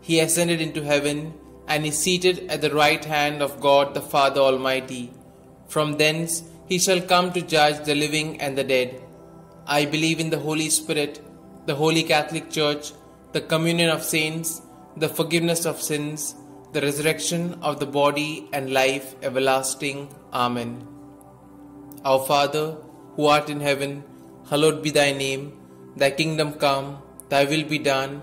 He ascended into heaven, and is seated at the right hand of God the Father Almighty. From thence he shall come to judge the living and the dead. I believe in the Holy Spirit, the Holy Catholic Church, the communion of saints, the forgiveness of sins, the resurrection of the body, and life everlasting. Amen. Our Father, who art in heaven, hallowed be thy name. Thy kingdom come, thy will be done,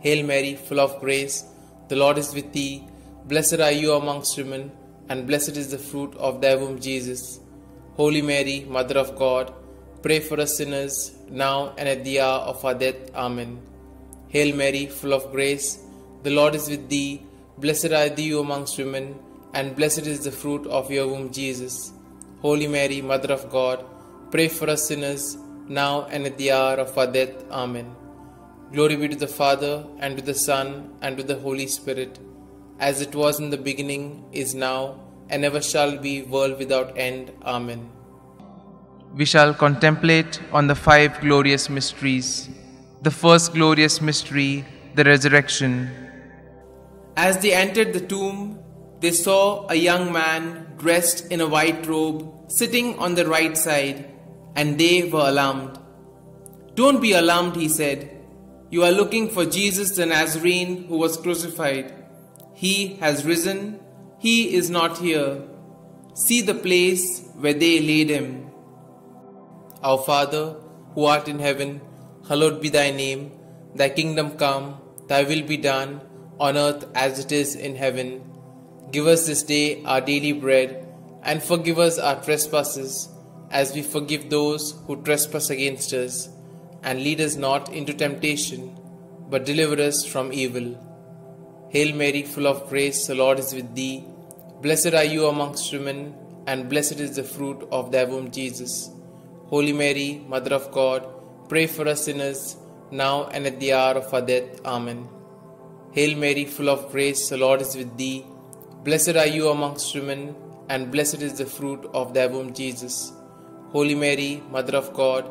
Hail Mary, full of grace, the Lord is with thee. Blessed are you amongst women, and blessed is the fruit of thy womb, Jesus. Holy Mary, Mother of God, pray for us sinners, now and at the hour of our death. Amen. Hail Mary, full of grace, the Lord is with thee. Blessed are thee amongst women, and blessed is the fruit of your womb, Jesus. Holy Mary, Mother of God, pray for us sinners, now and at the hour of our death. Amen. Glory be to the Father, and to the Son, and to the Holy Spirit, as it was in the beginning, is now, and ever shall be, world without end. Amen. We shall contemplate on the five glorious mysteries. The first glorious mystery, the resurrection. As they entered the tomb, they saw a young man dressed in a white robe sitting on the right side, and they were alarmed. Don't be alarmed, he said. You are looking for Jesus the Nazarene who was crucified. He has risen. He is not here. See the place where they laid him. Our Father, who art in heaven, hallowed be thy name. Thy kingdom come, thy will be done, on earth as it is in heaven. Give us this day our daily bread, and forgive us our trespasses, as we forgive those who trespass against us and lead us not into temptation, but deliver us from evil. Hail Mary, full of grace, the Lord is with thee. Blessed are you amongst women, and blessed is the fruit of thy womb, Jesus. Holy Mary, Mother of God, pray for us sinners, now and at the hour of our death. Amen. Hail Mary, full of grace, the Lord is with thee. Blessed are you amongst women, and blessed is the fruit of thy womb, Jesus. Holy Mary, Mother of God,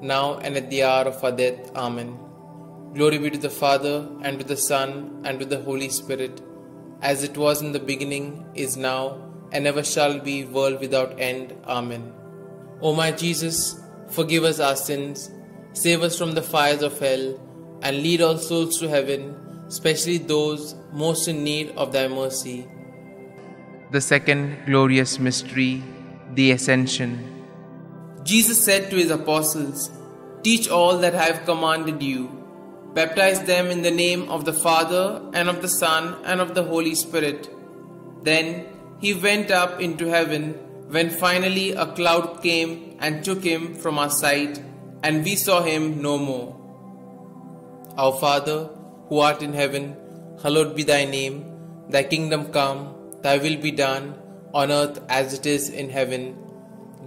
now and at the hour of our death. Amen. Glory be to the Father, and to the Son, and to the Holy Spirit, as it was in the beginning, is now, and ever shall be, world without end. Amen. O my Jesus, forgive us our sins, save us from the fires of hell, and lead all souls to heaven, especially those most in need of thy mercy. The second glorious mystery, the Ascension. Jesus said to his apostles, Teach all that I have commanded you. Baptize them in the name of the Father, and of the Son, and of the Holy Spirit. Then he went up into heaven when finally a cloud came and took him from our sight, and we saw him no more. Our Father, who art in heaven, hallowed be thy name. Thy kingdom come, thy will be done, on earth as it is in heaven.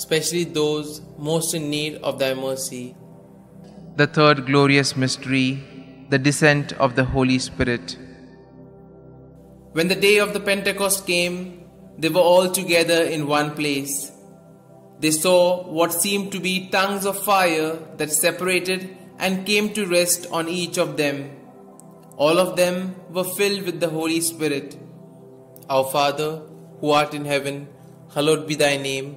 especially those most in need of thy mercy. The third glorious mystery, the descent of the Holy Spirit. When the day of the Pentecost came, they were all together in one place. They saw what seemed to be tongues of fire that separated and came to rest on each of them. All of them were filled with the Holy Spirit. Our Father, who art in heaven, hallowed be thy name.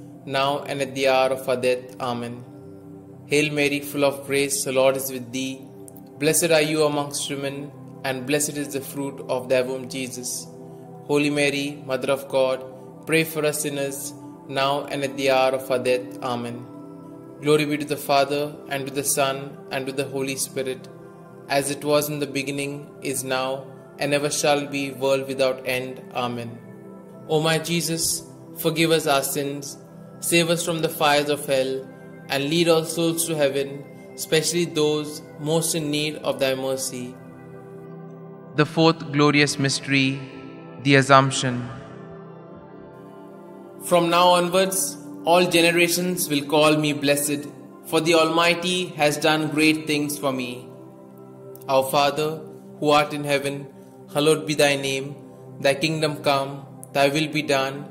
now and at the hour of our death. Amen. Hail Mary, full of grace, the Lord is with thee. Blessed are you amongst women, and blessed is the fruit of thy womb, Jesus. Holy Mary, Mother of God, pray for us sinners, now and at the hour of our death. Amen. Glory be to the Father, and to the Son, and to the Holy Spirit, as it was in the beginning, is now, and ever shall be, world without end. Amen. O my Jesus, forgive us our sins, save us from the fires of hell, and lead all souls to heaven, especially those most in need of thy mercy. The fourth glorious mystery, the Assumption. From now onwards, all generations will call me blessed, for the Almighty has done great things for me. Our Father, who art in heaven, hallowed be thy name. Thy kingdom come, thy will be done,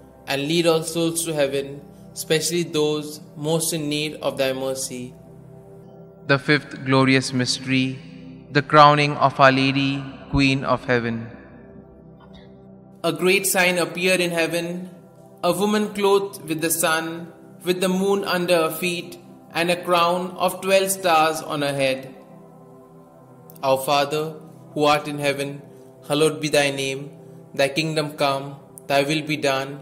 and lead all souls to heaven, especially those most in need of thy mercy. The fifth glorious mystery, the crowning of Our Lady, Queen of Heaven. A great sign appeared in heaven a woman clothed with the sun, with the moon under her feet, and a crown of twelve stars on her head. Our Father, who art in heaven, hallowed be thy name. Thy kingdom come, thy will be done,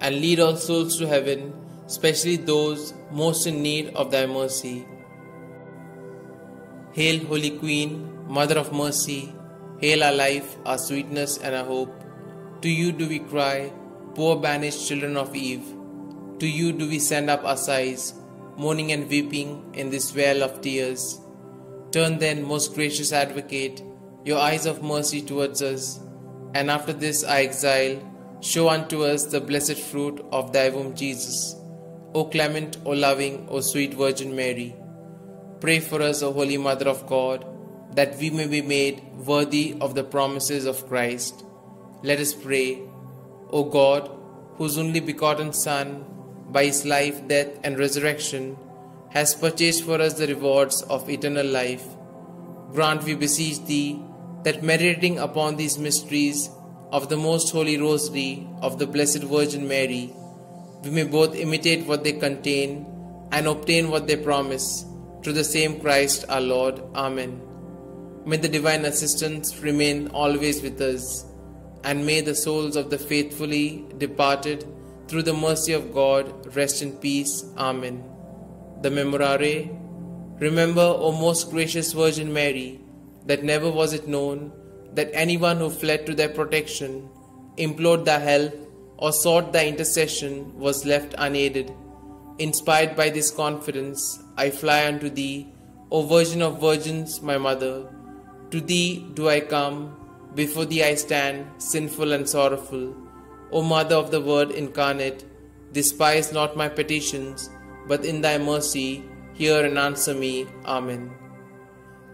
and lead all souls to heaven, especially those most in need of thy mercy. Hail, Holy Queen, Mother of Mercy, hail our life, our sweetness, and our hope. To you do we cry poor banished children of Eve, to you do we send up our sighs, mourning and weeping in this vale of tears. Turn then, most gracious advocate, your eyes of mercy towards us, and after this our exile, show unto us the blessed fruit of thy womb, Jesus. O clement, O loving, O sweet Virgin Mary, pray for us, O Holy Mother of God, that we may be made worthy of the promises of Christ. Let us pray. O God, whose only begotten Son, by his life, death, and resurrection, has purchased for us the rewards of eternal life, grant, we beseech thee, that meditating upon these mysteries of the most holy rosary of the Blessed Virgin Mary, we may both imitate what they contain and obtain what they promise through the same Christ our Lord. Amen. May the divine assistance remain always with us, and may the souls of the faithfully departed through the mercy of God rest in peace. Amen. The Memorare Remember, O most gracious Virgin Mary, that never was it known that anyone who fled to their protection, implored thy help, or sought thy intercession was left unaided. Inspired by this confidence, I fly unto thee, O Virgin of Virgins, my Mother. To thee do I come, before thee I stand, sinful and sorrowful. O Mother of the Word incarnate, despise not my petitions, but in thy mercy hear and answer me. Amen.